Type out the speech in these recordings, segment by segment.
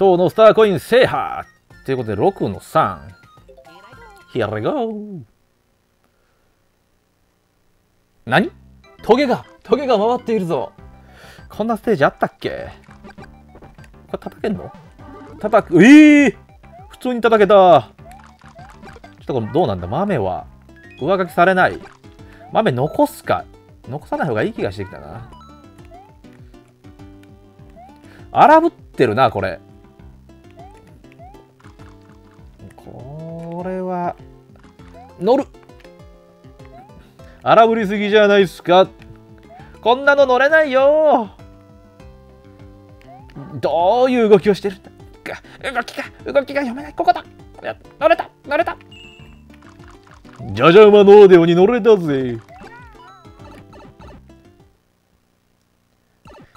等のスターコイン制覇ということで6の3 Here we go 何？トゲがトゲが回っているぞ。こんなステージあったっけ？これ叩けんの？叩くええー、普通に叩けた。ちょっとこれどうなんだ？豆は上書きされない。豆残すか？残さない方がいい気がしてきたな。荒ぶってるなこれ。乗る。荒ぶりすぎじゃないっすか。こんなの乗れないよ。どういう動きをしてるんだ。動きが動きが読めない。ここだ乗れた。乗れた。じゃじゃ馬のオーデオに乗れたぜ。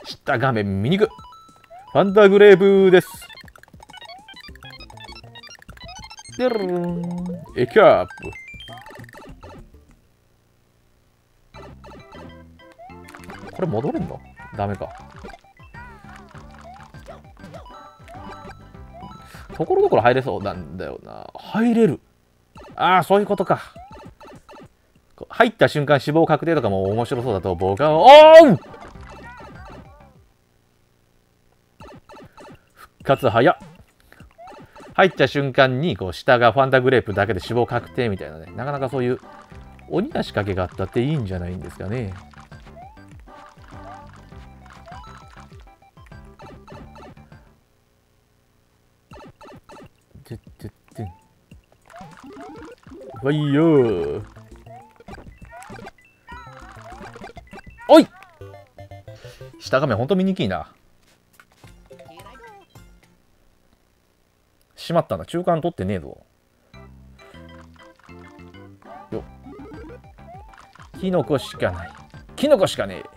下画面見にく。ファンタグレーブです。でるんエキャップ。れ戻れんの？ダメか。ところどころ入れそうなんだよな。入れる。ああそういうことか。入った瞬間死亡確定とかも面白そうだと僕はおお復活早っ。入った瞬間にこう下がファンタグレープだけで死亡確定みたいなね。なかなかそういう鬼な仕掛けがあったっていいんじゃないんですかね。わいよ。おい！下画面ほんと見にくいな。しまったな。中間取ってねえぞ。よキノコしかない。キノコしかねえ。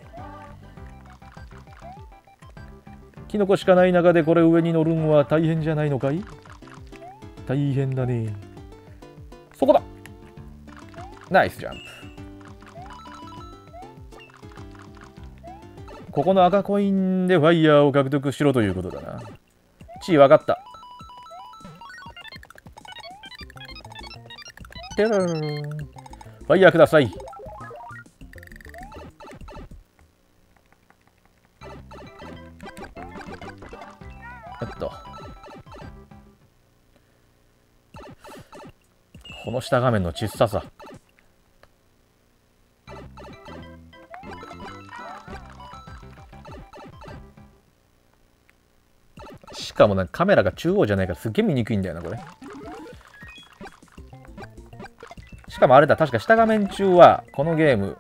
キノコしかない中でこれ上に乗るんは大変じゃないのかい？大変だね。ナイスジャンプここの赤コインでファイヤーを獲得しろということだな。地位分かった。てるファイヤーくださいえっとこの下画面の小ささかもねカメラが中央じゃないからすっげえ見にくいんだよなこれ。しかもあれだ確か下画面中はこのゲーム。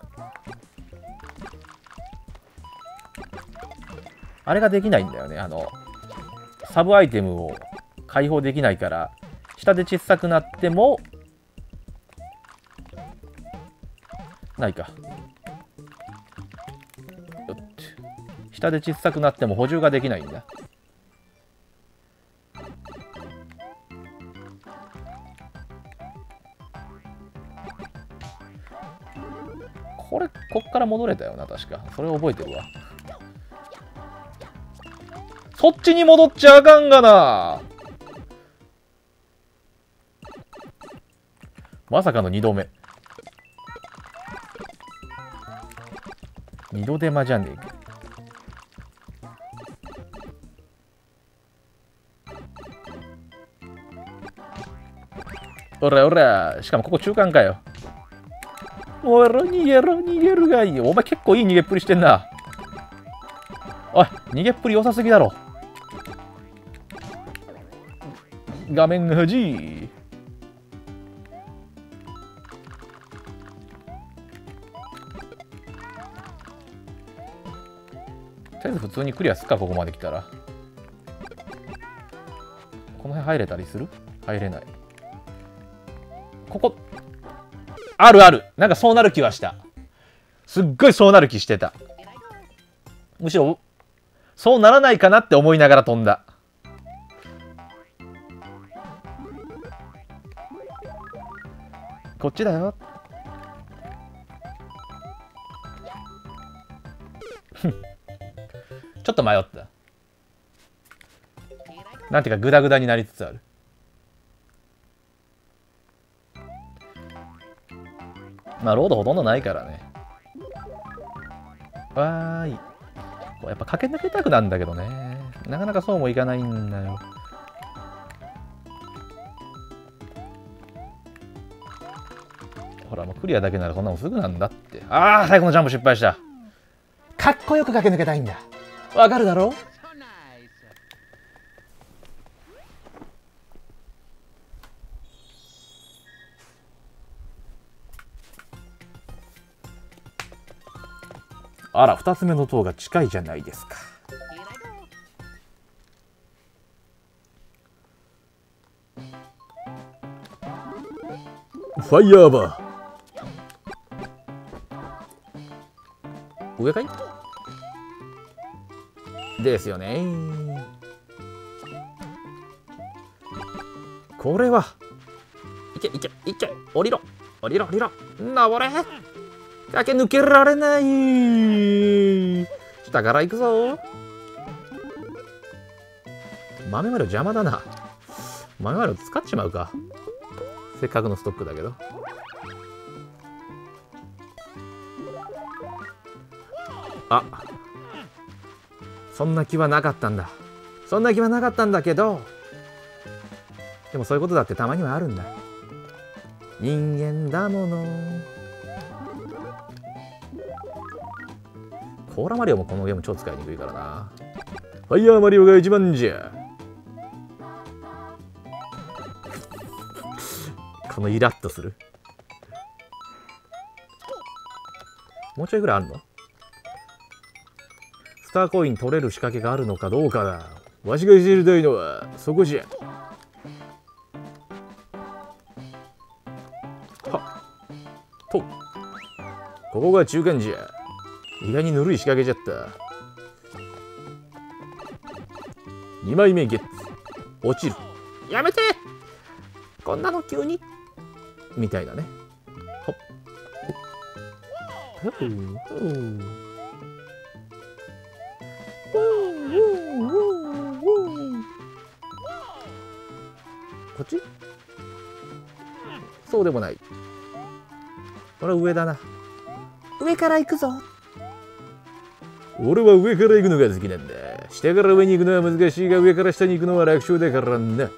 あれができないんだよね。あのサブアイテムを解放できないから下で小さくなってもないか。よっ下で小さくなっても補充ができないんだ。こっから戻れたよな確か。それ覚えてるわ。そっちに戻っちゃあかんがな。まさかの2度目。二度手間じゃねえか。おらおら。しかもここ中間かよ。おら逃げろ逃げるがいいお前結構いい逃げっぷりしてんな。おい逃げっぷり良さすぎだろ。画面が端いとりあえず普通にクリアすっかここまで来たら。この辺入れたりする？入れない。ここあるある。なんかそうなる気はした。すっごいそうなる気してた。むしろそうならないかなって思いながら飛んだ。こっちだよ。ちょっと迷った。なんていうかグダグダになりつつある。まあロードほとんどないからね。わーい。やっぱ駆け抜けたくなんだけどね。なかなかそうもいかないんだよ。ほらもうクリアだけならこんなもんすぐなんだって。ああ最後のジャンプ失敗した。かっこよく駆け抜けたいんだ。わかるだろ？So あら2つ目の塔が近いじゃないですか。ファイヤーバー。上かい？ですよね。これは。いけいけいけ。降りろ。降りろ降りろ。登れ駆け抜けられない。下から行くぞ。豆丸邪魔だな。豆丸使っちまうか。せっかくのストックだけど。あ。そんな気はなかったんだ。そんな気はなかったんだけど。でもそういうことだってたまにはあるんだ。人間だもの。コーラマリオもこのゲーム超使いにくいからな。ファイヤーマリオが一番じゃ。このイラッとする。もうちょいぐらいあるの？スターコイン取れる仕掛けがあるのかどうかだ。わしが知りたいのはそこじゃ。はっ。と。ここが中間じゃ。意外にぬるい仕掛けじゃった。2枚目ゲッツ。落ちる。やめて。こんなの急に。みたいなね。ほっ。ほっ。ほうほうこっ。ちそうでもないこれ上だな上から行くぞ俺は上から行くのが好きなんだ。下から上に行くのは難しいが上から下に行くのは楽勝だからな。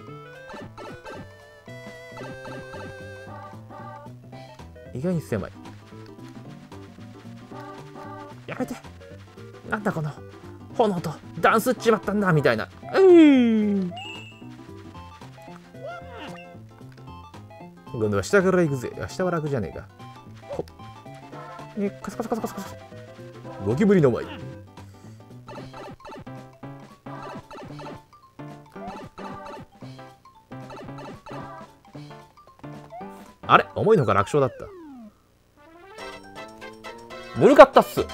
意外に狭い。やめて。なんだこの炎とダンスっちまったんだみたいな。うん。今度は下から行くぜ。下は楽じゃねえか。ほっ。ねカサカサカサカサカサゴキブリの前。あれ重いのが楽勝だった。ぬるかったっす。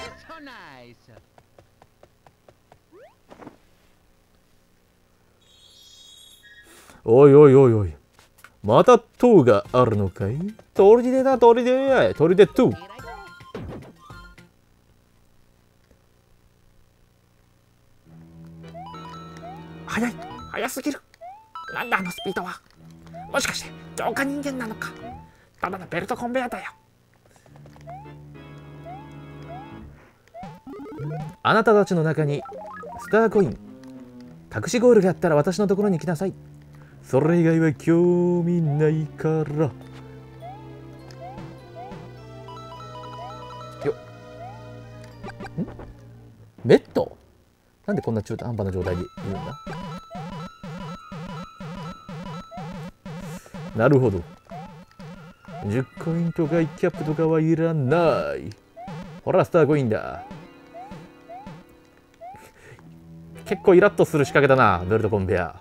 おいおいおいおい。また塔があるのかい？砦だ砦砦2速い。速すぎる。なんだあのスピードは。もしかして浄化人間なのか？ただのベルトコンベヤーだよ。あなたたちの中にスターコイン隠しゴールがあったら私のところに来なさい。それ以外は興味ないから。よっ。ん？ベッド？なんでこんな中途半端な状態でいるんだ？なるほど。10コインとか1キャップとかはいらない。ほらスターコインだ。結構イラッとする仕掛けだなベルトコンベア。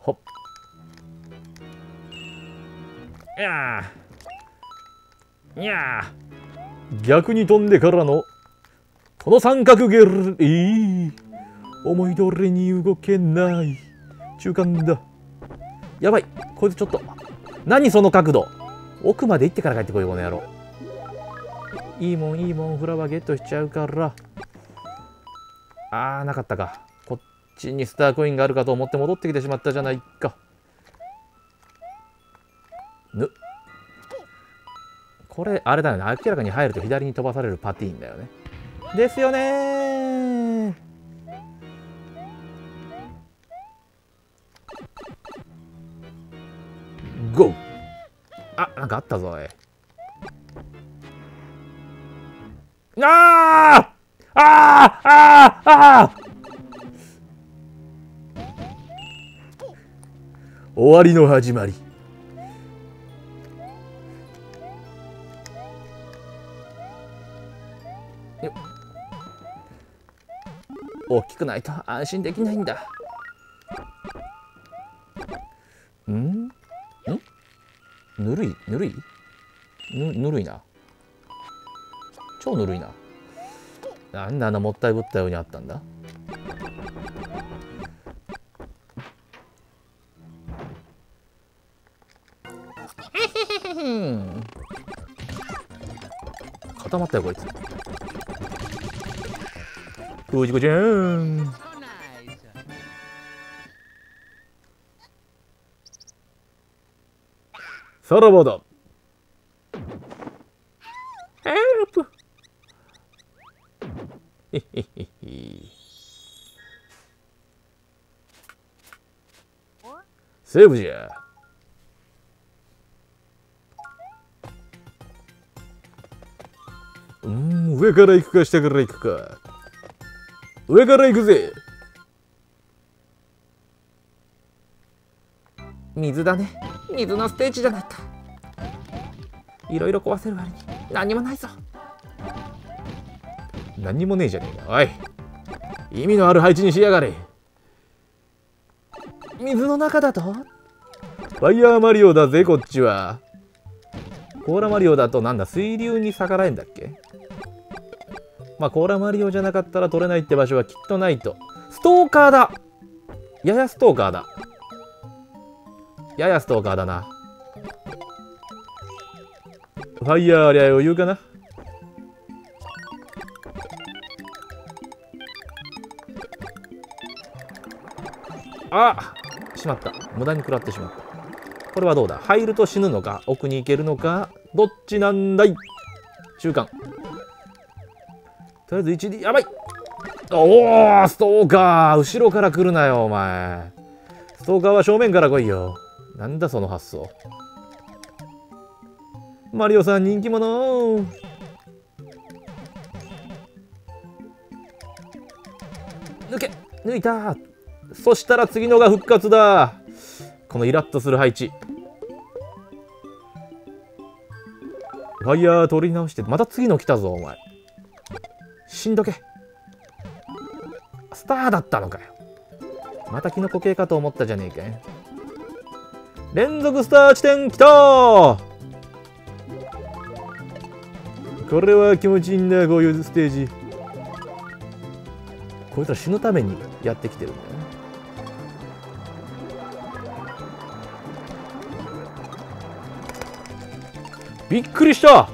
ほっ。いやー。いやー。逆に飛んでからのこの三角ゲル。いい思い通りに動けない。中間だ。やばい。こいつちょっと。何その角度。奥まで行ってから帰ってこいこの野郎。いいもんいいもんフラワーゲットしちゃうから。あーなかったか。こっチンにスターコインがあるかと思って戻ってきてしまったじゃないか。ぬ。これあれだよね。明らかに入ると左に飛ばされるパティーンだよね。ですよねゴー。あなんかあったぞおい。あー!あー!あー!あー!終わりの始まり。よ大きくないと安心できないんだ。ん？ん？ぬるいぬるい？ぬぬるいな。超ぬるいな。なんであんなもったいぶったようにあったんだ？固まったよこいつ。くじこちゃん。さらばだヘルプへへへへセーブじゃん上から行くか下から行くか上から行くぜ水だね水のステージじゃないかいろいろ壊せる割に何もないぞ。何もねえじゃねえかおい。意味のある配置にしやがれ。水の中だと？ファイヤーマリオだぜこっちは。コーラマリオだとなんだ水流に逆らえんだっけ？まあコーラマリオじゃなかったら取れないって場所はきっとないと。ストーカーだ。ややストーカーだ。ややストーカーだな。ファイヤーありゃ余裕かな？あしまった。無駄に食らってしまった。これはどうだ？入ると死ぬのか？奥に行けるのか？どっちなんだい？中間とりあえず 1D やばい。おおストーカー。後ろから来るなよお前。ストーカーは正面から来いよ。なんだその発想。マリオさん人気者。抜け抜いた。そしたら次のが復活だ。このイラッとする配置。ファイヤー取り直してまた次の来たぞお前。しんどけ。スターだったのかよ。またキノコ系かと思ったじゃねえかよ。連続スター地点来た。これは気持ちいいんだこういうステージ。こいつら死ぬためにやってきてるんだよね。びっくりした。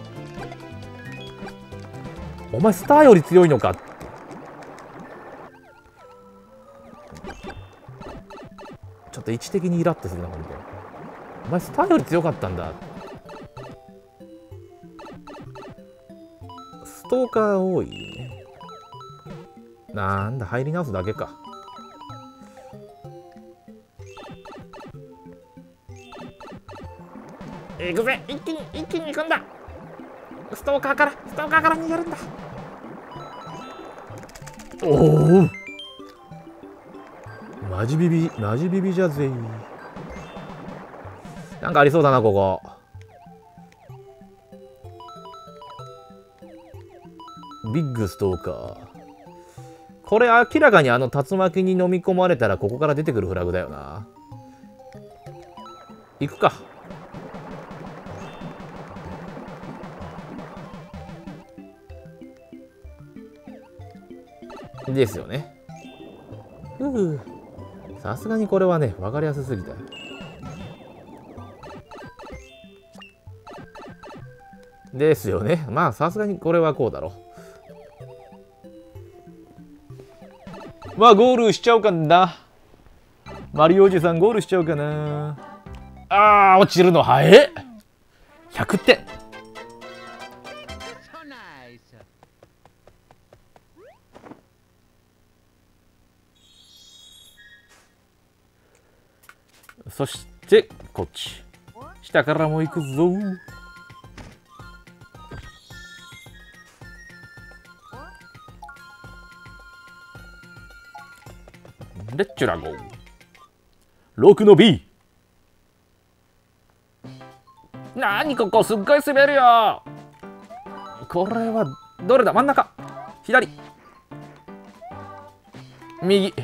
お前スターより強いのか。ちょっと位置的にイラッとするな本当。お前スターより強かったんだ。ストーカー多いなんだ入り直すだけか。行くぜ。一気に一気に行くんだ。ストーカーからストーカーから逃げるんだ。おお。マジビビマジビビじゃぜ。なんかありそうだなここ。ビッグストーカーこれ明らかにあの竜巻に飲み込まれたらここから出てくるフラグだよな。行くか。ですよね。ふう。さすがにこれはね分かりやすすぎた。よですよね。まあさすがにこれはこうだろう。まあゴールしちゃおうかな。マリオおじさんゴールしちゃおうかな。あー落ちるの早え100点そしてこっち。下からも行くぞ。レッチュラゴー6の B なにここすっごい滑るよ。これはどれだ？真ん中。左。右。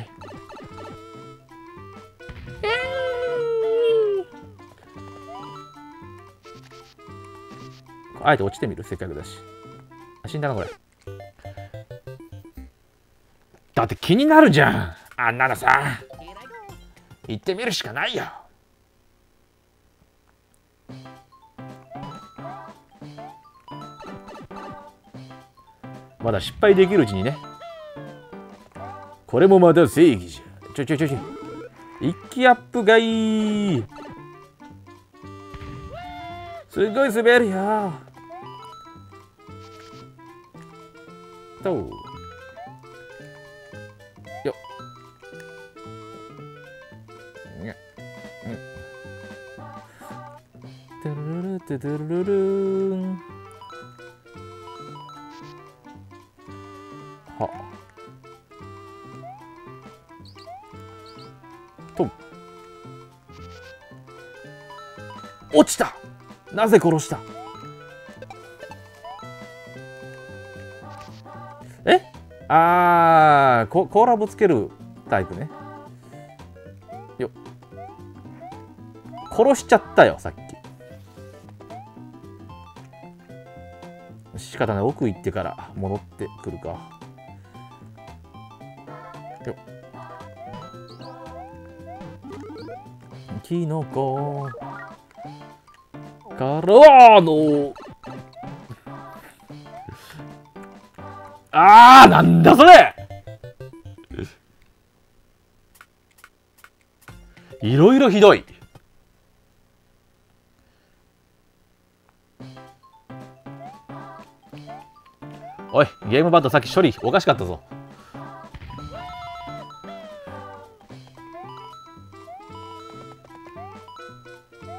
あえて落ちてみるせっかくだし。死んだなこれ。だって気になるじゃん。あんなのさ行ってみるしかないよ。まだ失敗できるうちにね。これもまた正義じゃ。ちょちょちょちょ一気アップがいい。すごい滑るよ。と。ゥルルルトゥトゥルルルン。は。と。落ちた。なぜ殺した？え？あーこ甲羅ぶつけるタイプね。よ。殺しちゃったよさっき。方ない。奥行ってから戻ってくるか。よキノコからのあーなんだそれ。いろいろひどい。ゲームバットさっき処理おかしかったぞ。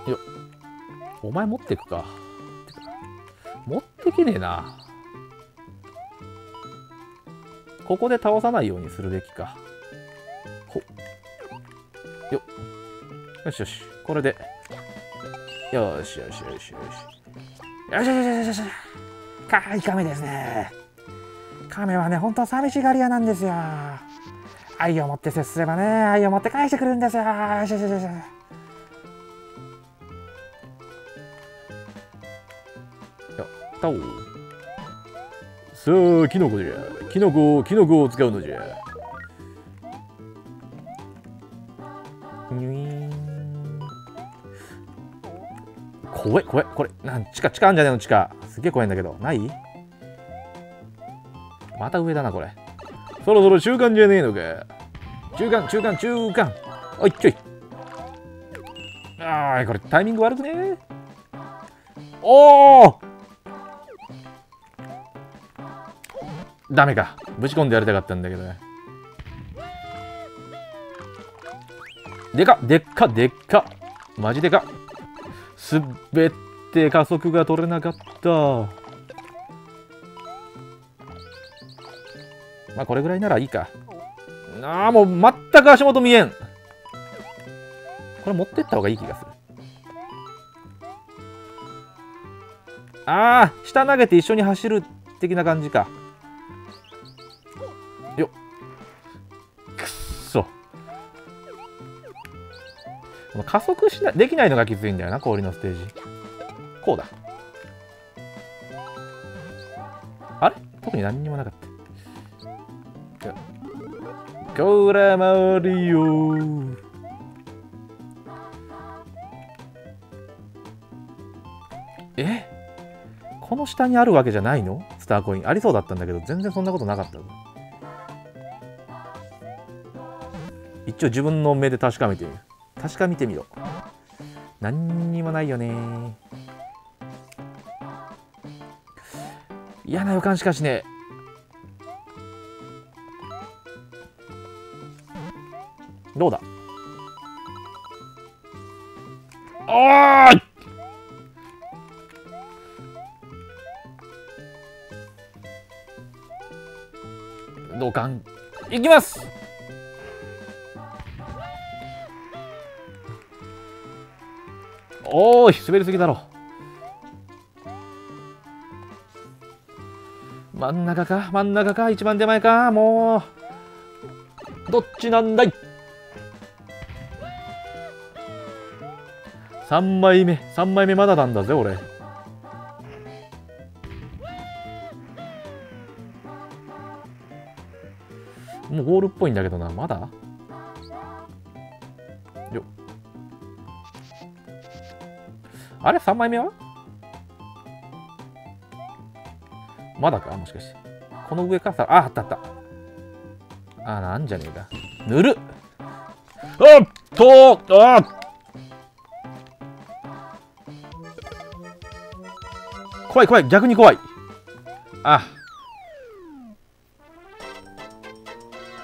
よお前持ってくか。持ってけねえな。ここで倒さないようにするべきか。ほよよしよしこれで。よしよしよしよし。よしよしよしよし。かいい亀ですね。亀はね本当寂しがり屋なんですよ。愛を持って接すればね愛を持って返してくるんですよ。よしよしよしったおさあキノコじゃ。キノコキノコを使うのじゃ。怖い怖いこれ。なん地下地下あんじゃねえの地下。すげえ怖いんだけど。ない？また上だなこれ。そろそろ中間じゃねえのか。中間中間中間。おいちょい。あーこれタイミング悪くね？おおダメか。ぶち込んでやりたかったんだけどね。でかでっかでっか。マジでか。すべって加速が取れなかった。まあこれぐらいならいいか。ああもう全く足元見えん。これ持ってった方がいい気がする。ああ下投げて一緒に走る的な感じか。よっ。くっそ。この加速しなできないのがきついんだよな氷のステージ。こうだ。あれ？特に何にもなかった。よこらマリオえ？この下にあるわけじゃないの？スターコイン。ありそうだったんだけど全然そんなことなかった。一応自分の目で確かめてみる。確かめてみろ。何にもないよね。嫌な予感しかしねどうだ？おー！い同感いきます！おーい滑りすぎだろ。真ん中か？真ん中か？一番手前か？もう。どっちなんだい？3枚目3枚目まだなんだぜ俺。もうゴールっぽいんだけどなまだ？よあれ3枚目は？まだかもしかして。この上からさああったあった。あなんじゃねえか。ぬる。っあっとあっ怖い怖い逆に怖い。あ。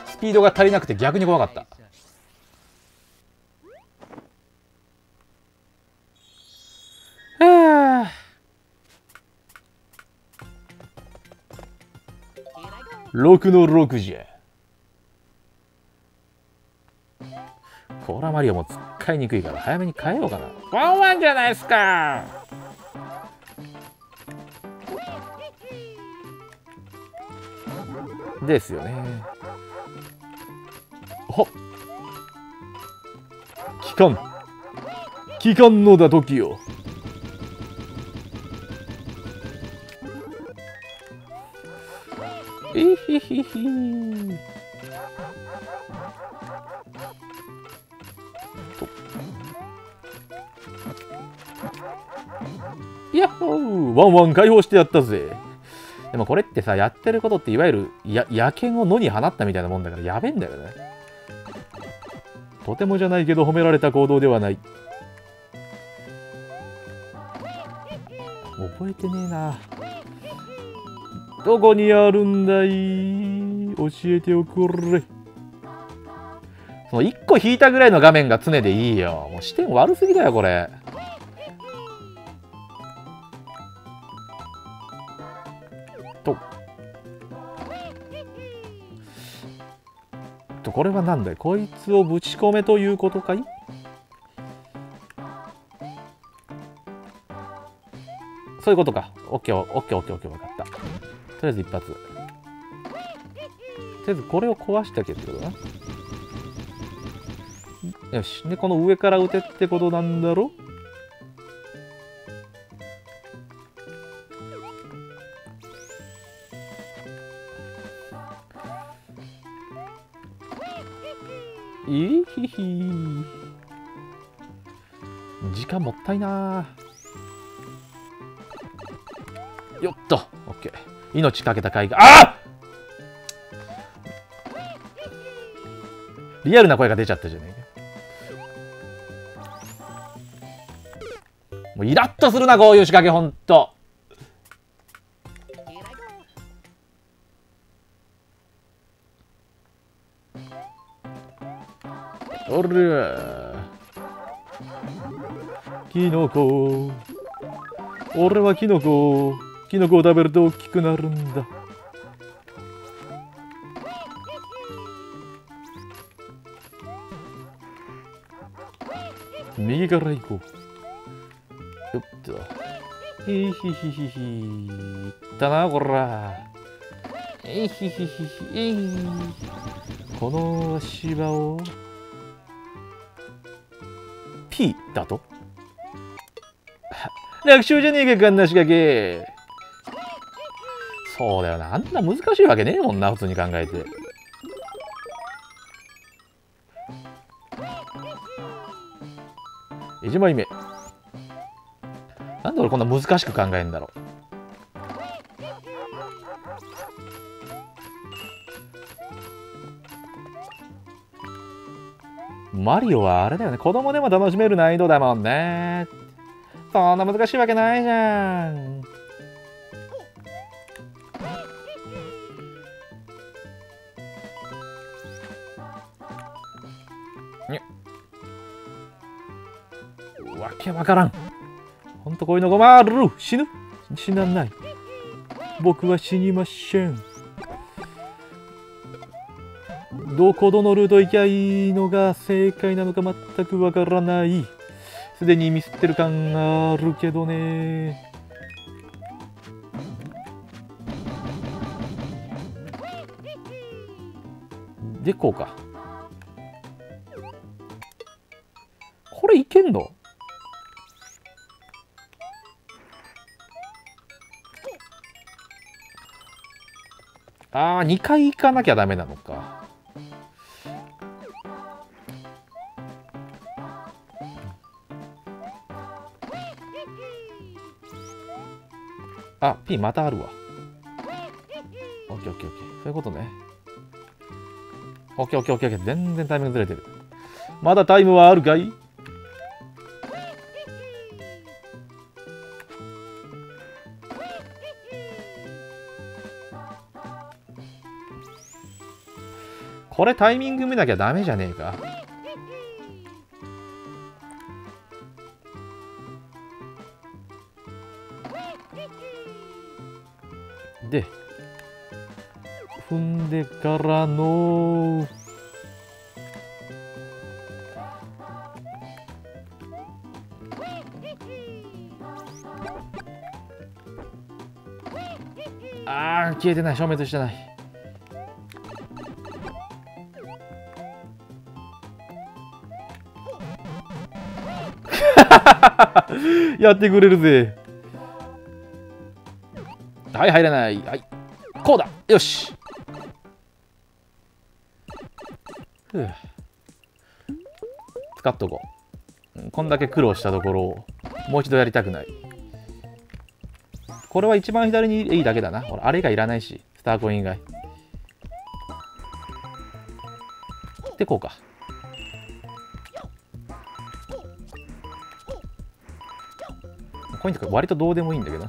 スピードが足りなくて逆に怖かった。はあ6の6じゃ。コーラマリオも使いにくいから早めに変えようかな。ワンワンじゃないですか。ですよね。ほっ。機関。機関のだ時よ。えひひひと。やっほー。ワンワン解放してやったぜ。もこれってさやってることっていわゆる野犬を野に放ったみたいなもんだからやべえんだよね。とてもじゃないけど褒められた行動ではない。覚えてねえな。どこにあるんだい？教えておくれ。その1個引いたぐらいの画面が常でいいよ。もう視点悪すぎだよこれ。とこれはなんだい？こいつをぶち込めということかい？そういうことか。オッケー、オッケー、オッケー、オッケー、分かった。とりあえず一発。とりあえずこれを壊してあげるってことだな。よし。で、この上から撃てってことなんだろ？い命かけた甲斐が。あリアルな声が出ちゃったじゃねえか。もうイラッとするなこういう仕掛けほんと。おらキノコ。俺はキノコ。キノコを食べると大きくなるんだ。右から行こう。よっと。ひひひひひいったなこら。えいひひひひえいこの足場を。P だと？楽勝じゃねえか、こんな仕掛け。そうだよな。あんな難しいわけねえもんな、普通に考えて。1枚目。なんで俺こんな難しく考えんだろう。マリオはあれだよね子供でも楽しめる難易度だもんねそんな難しいわけないじゃんわけわからん。ほんとこういうの困る死ぬ。死なない。僕は死にません。どこどのルート行きゃいいのが正解なのか全くわからない。すでにミスってる感があるけどね。でこうか。2回行かなきゃダメなのか。あ、P またあるわ。オッケーオッケーオッケー。そういうことね。オッケーオッケーオッケー。全然タイミングずれてる。まだタイムはあるかい？これタイミング見なきゃダメじゃねえか。で、踏んでからの、あー、消えてない、消滅してない。やってくれるぜ。はい、入らない。はい。こうだよしふ使っとこう。こんだけ苦労したところをもう一度やりたくない。これは一番左にいいだけだな。ほら、あれがいらないし、スターコイン以外。で、こうか。コインとか割とどうでもいいんだけど。ま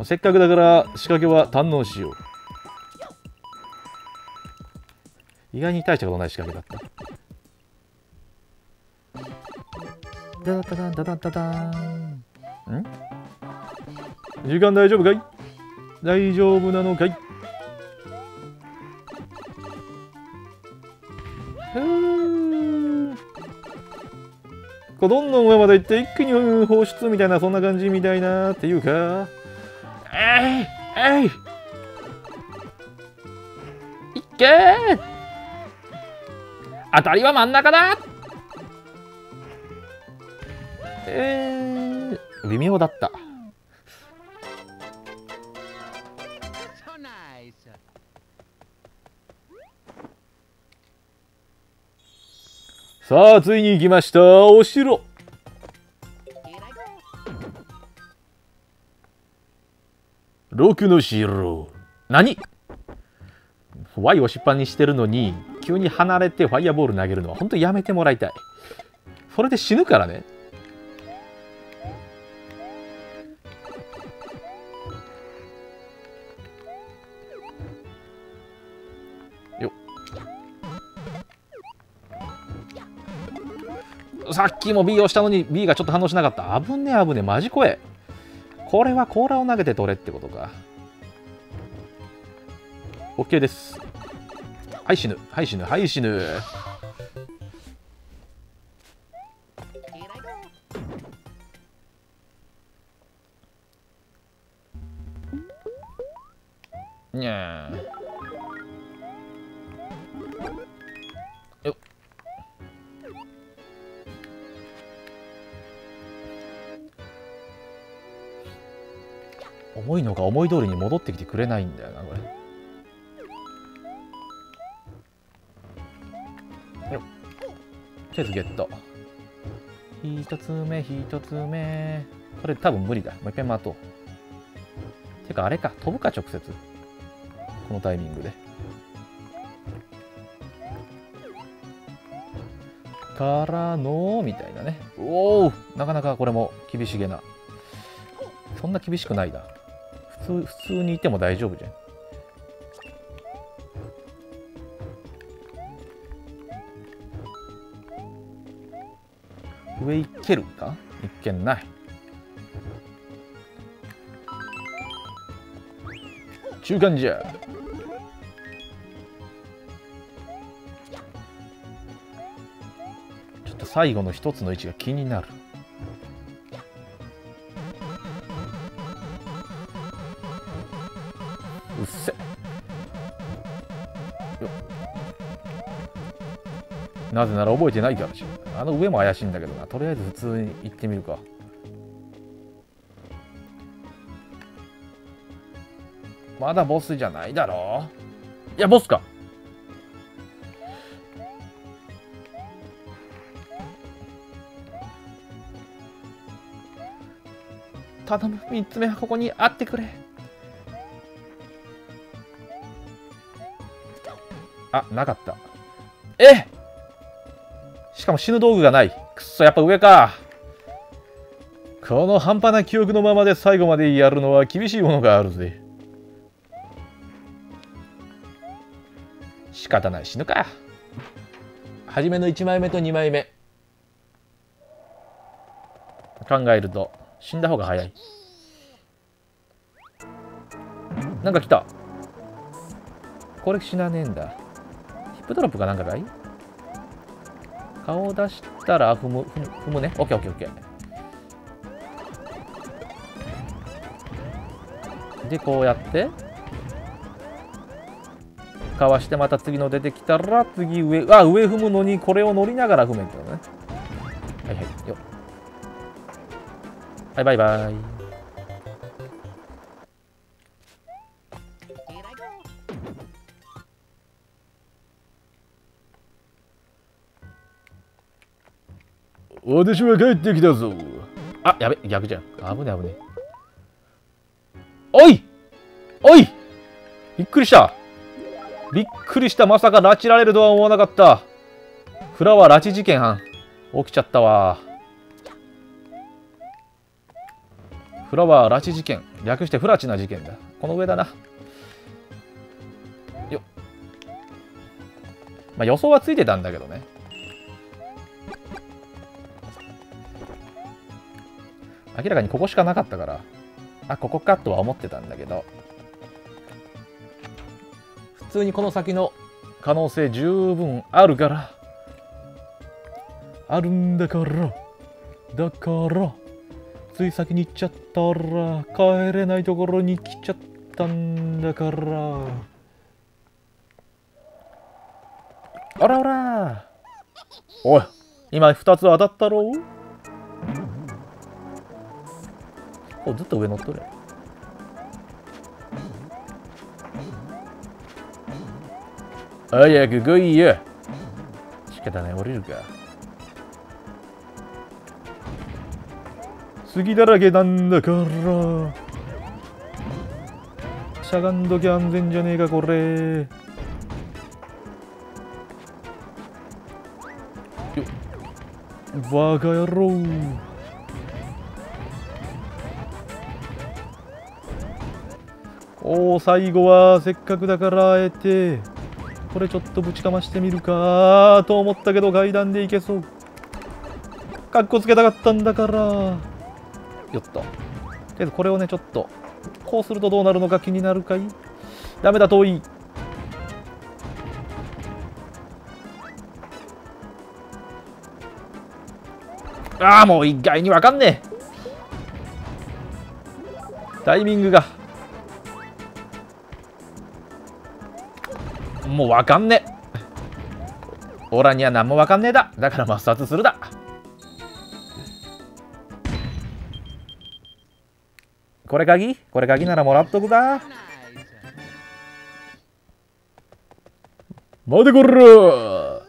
あせっかくだから仕掛けは堪能しよう。意外に大したことない仕掛けだった。ダダダダダダダン。時間大丈夫かい？大丈夫なのかい？こうどんどん上まで行って一気に放出みたいなそんな感じみたいなっていうか。えいえい。いっけ。ー当たりは真ん中だ。えー、微妙だったさあついに行きました。お城。六の城。何？Y を押しっぱにしてるのに急に離れてファイヤーボール投げるのは本当やめてもらいたい。それで死ぬからね。さっきも B をしたのに B がちょっと反応しなかった。危ねえ危ねマジ怖え。これは甲羅を投げて取れってことか。OK です。はい死ぬ。はい死ぬ。はい死ぬ。重いのが思い通りに戻ってきてくれないんだよなこれ。よっ。チェズゲット一つ目一つ目これ多分無理だ。もう一回待とう。てかあれか飛ぶか直接。このタイミングで。からのみたいなね。おおなかなかこれも厳しげな。そんな厳しくないな。普通普通にいても大丈夫じゃん。上行けるか？一見ない。中間じゃちょっと最後の一つの位置が気になるうっせ。なぜなら覚えてないからし。あの上も怪しいんだけどな。とりあえず普通に行ってみるか。まだボスじゃないだろ。いやボスか。頼む。3つ目はここにあってくれ。あなかった。え？しかも死ぬ道具がない。くっそやっぱ上か。この半端な記憶のままで最後までやるのは厳しいものがあるぜ。仕方ない。死ぬか。初めの1枚目と2枚目。考えると死んだ方が早い。なんか来た。これ死なねえんだ。ップドロップかなんかかい？顔出したら踏む踏む踏むね。オッケーオッケーオッケー。でこうやって。かわしてまた次の出てきたら次上あ上踏むのにこれを乗りながら踏めってことね。はいはいよ。はいバイバイ。私は帰ってきたぞ。あやべ逆じゃん。危ね危ねおい！おい！びっくりした。びっくりした。まさか拉致られるとは思わなかった。フラワー拉致事件犯。起きちゃったわ。フラワー拉致事件。略してフラチな事件だ。この上だな。よ。まあ予想はついてたんだけどね。明らかにここしかなかったからあここかとは思ってたんだけど普通にこの先の可能性十分あるからあるんだからだからつい先に行っちゃったら帰れないところに来ちゃったんだから。あらあら。おい今2つ当たったろ？うおずっと上乗っとる早く来いよ。仕方ない。降りるか。杉だらけなんだから。しゃがんどきゃ安全じゃねえかこれ。よバカ野郎おお最後はせっかくだからあえてこれちょっとぶちかましてみるかと思ったけど階段でいけそう。かっこつけたかったんだから。よっととりあえずこれをねちょっとこうするとどうなるのか気になるかい？ダメだ遠い。ああもう意外にわかんねえ。タイミングがもうわかんね。えオラには何もわかんねえだ。だから抹殺するだ。これ鍵？これ鍵ならもらっとくだ Nice. 待てこら。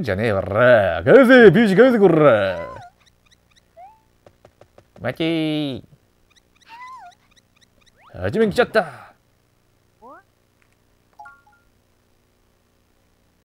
じゃねえわら。返せピーチ返せこら。待ちー。はじめに来ちゃった。